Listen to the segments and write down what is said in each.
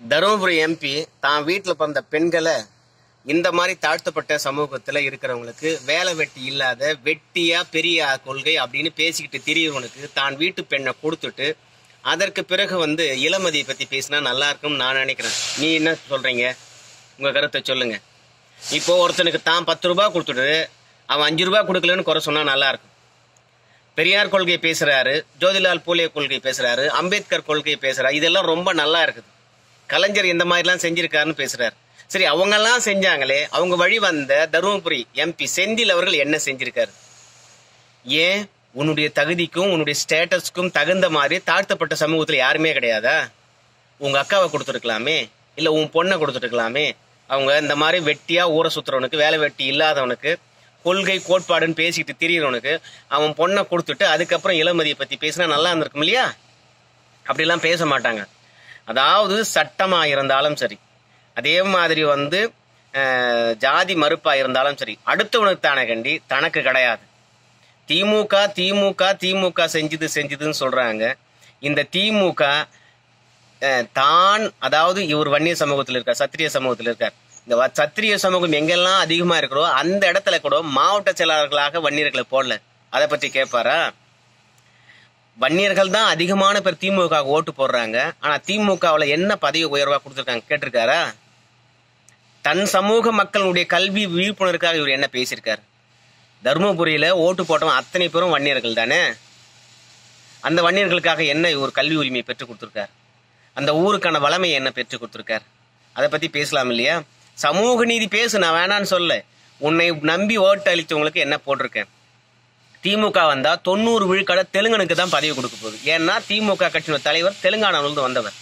Dharmapuri MP தான் வீட்டில் பிறந்த பெண்களை இந்த மாதிரி தாழ்த்தப்பட்ட சமூகத்தில் இருக்கிறவங்களுக்கு வேலை வெட்டி இல்லாத வெட்டியா பெரிய கொள்கை அப்படின்னு பேசிக்கிட்டு திரியவனுக்கு தான் வீட்டு பெண்ணை கொடுத்துட்டு அதற்கு பிறகு வந்து இளமதியை பற்றி பேசினா நல்லா இருக்கும்னு நான் நினைக்கிறேன். நீ என்ன சொல்றீங்க? உங்க கருத்தை சொல்லுங்க. இப்போ ஒருத்தனுக்கு தான் பத்து ரூபா கொடுத்துட்டு அவன் அஞ்சு ரூபா கொடுக்கலன்னு குறை சொன்னா நல்லா இருக்கும். பெரியார் கொள்கை பேசுறாரு ஜோதிலால் பூலே கொள்கை பேசுறாரு அம்பேத்கர் கொள்கை பேசுறாரு இதெல்லாம் ரொம்ப நல்லா இருக்குது. கலைஞர் இந்த மாதிரிலாம் செஞ்சிருக்காருன்னு பேசுறாரு. சரி அவங்கெல்லாம் செஞ்சாங்களே அவங்க வழி வந்த தருமபுரி எம்பி செந்தில் அவர்கள் என்ன செஞ்சிருக்காரு? ஏன் உன்னுடைய தகுதிக்கும் உன்னுடைய ஸ்டேட்டஸ்க்கும் தகுந்த மாதிரி தாழ்த்தப்பட்ட சமூகத்துல யாருமே கிடையாதா? உங்க அக்காவை கொடுத்துருக்கலாமே இல்ல உன் பொண்ணை கொடுத்துருக்கலாமே. அவங்க இந்த மாதிரி வெட்டியா ஊரை சுத்துறவனுக்கு வேலை வெட்டி இல்லாதவனுக்கு கொள்கை கோட்பாடுன்னு பேசிக்கிட்டு திரியறவனுக்கு அவன் பொண்ணை கொடுத்துட்டு அதுக்கப்புறம் இளமதியை பத்தி பேசினா நல்லா இருந்திருக்கும் இல்லையா? அப்படிலாம் பேச மாட்டாங்க. அதாவது சட்டமா இருந்தாலும் சரி அதே மாதிரி வந்து ஜாதி மறுப்பா இருந்தாலும் சரி அடுத்தவனுக்கு தானே கண்டி தனக்கு கிடையாது. திமுக திமுக திமுக செஞ்சது செஞ்சதுன்னு சொல்றாங்க. இந்த திமுக தான் அதாவது இவர் வன்னிய சமூகத்தில் இருக்கார் சத்திரிய சமூகத்தில் இருக்கார். இந்த வ- சத்திரிய சமூகம் எங்கெல்லாம் அதிகமா இருக்கிறோ அந்த இடத்துல கூட மாவட்ட செயலாளர்களாக வன்னியர்களை போடல. அதை பற்றி கேட்பாரா வன்னியர்கள் தான் அதிகமான பேர் திமுக ஓட்டு போடுறாங்க. ஆனா திமுகவுல என்ன பதவி உயர்வா கொடுத்துருக்காங்க கேட்டிருக்காரா? தன் சமூக மக்களுடைய கல்வி விழிப்புணர்வுக்காக இவர் என்ன பேசியிருக்காரு? தருமபுரியில ஓட்டு போட்டவன் அத்தனை பேரும் வன்னியர்கள் தானே? அந்த வன்னியர்களுக்காக என்ன இவர் கல்வி உரிமையை பெற்றுக் கொடுத்துருக்காரு? அந்த ஊருக்கான வளமையை என்ன பெற்றுக் கொடுத்துருக்காரு? அதை பத்தி பேசலாம் இல்லையா? சமூக நீதி பேசு நான் வேணான்னு சொல்ல உன்னை நம்பி ஓட்டு அளித்தவங்களுக்கு என்ன போட்டிருக்கேன்? திமுக வந்தா தொண்ணூறு விழுக்காட தெலுங்கனுக்கு தான் பதவி கொடுக்க போகுது. ஏன்னா திமுக கட்சியோட தலைவர் தெலுங்கானாவிலிருந்து வந்தவர்.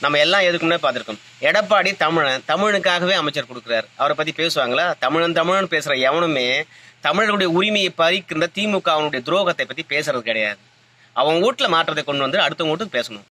நம்ம எல்லாம் எதுக்குமே பார்த்துருக்கோம். எடப்பாடி தமிழன் தமிழனுக்காகவே அமைச்சர் கொடுக்குறாரு. அவரை பத்தி பேசுவாங்களா? தமிழன் தமிழன் பேசுற எவனுமே தமிழர்களுடைய உரிமையை பறிக்கின்ற திமுக அவனுடைய துரோகத்தை பத்தி பேசுறது கிடையாது. அவன் வீட்டில் மாற்றத்தை கொண்டு வந்து அடுத்தவங்க வீட்டுக்கு பேசணும்.